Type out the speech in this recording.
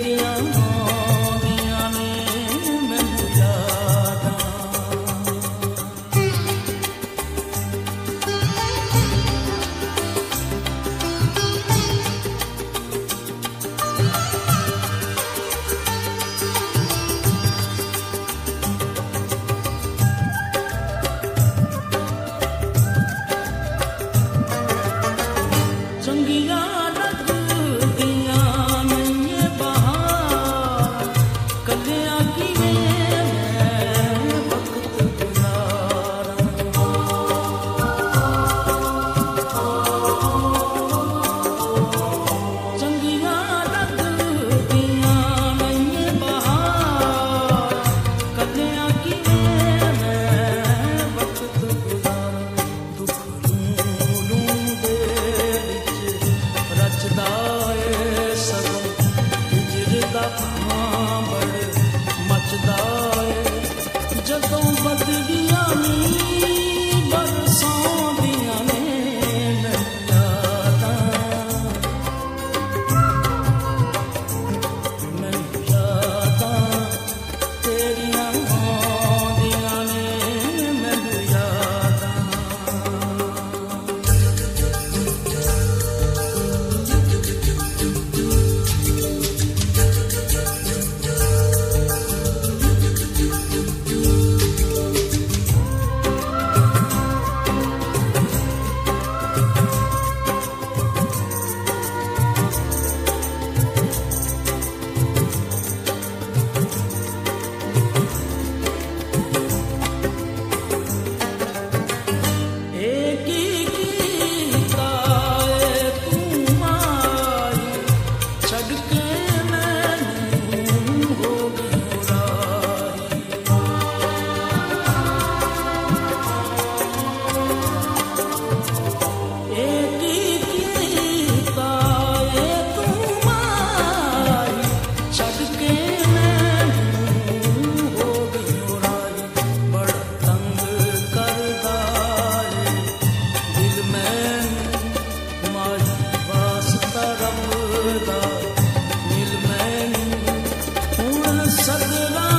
दुनिया sadna